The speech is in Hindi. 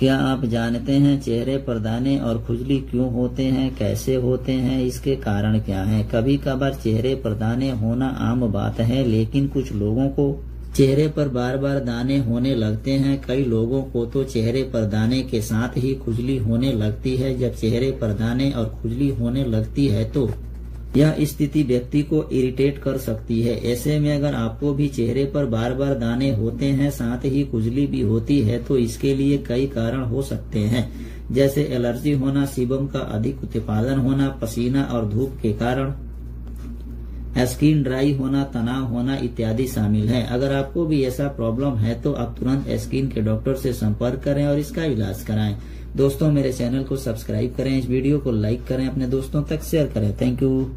क्या आप जानते हैं चेहरे पर दाने और खुजली क्यों होते हैं, कैसे होते हैं, इसके कारण क्या हैं? कभी कभार चेहरे पर दाने होना आम बात है, लेकिन कुछ लोगों को चेहरे पर बार बार दाने होने लगते हैं कई लोगों को तो चेहरे पर दाने के साथ ही खुजली होने लगती है जब चेहरे पर दाने और खुजली होने लगती है तो यह स्थिति व्यक्ति को इरिटेट कर सकती है। ऐसे में अगर आपको भी चेहरे पर बार बार दाने होते हैं, साथ ही खुजली भी होती है तो इसके लिए कई कारण हो सकते हैं। जैसे एलर्जी होना, सीबम का अधिक उत्पादन होना, पसीना और धूप के कारण, स्किन ड्राई होना, तनाव होना इत्यादि शामिल है। अगर आपको भी ऐसा प्रॉब्लम है तो आप तुरंत स्किन के डॉक्टर से संपर्क करें और इसका इलाज कराएँ। दोस्तों, मेरे चैनल को सब्सक्राइब करें, इस वीडियो को लाइक करें, अपने दोस्तों तक शेयर करें। Thank you.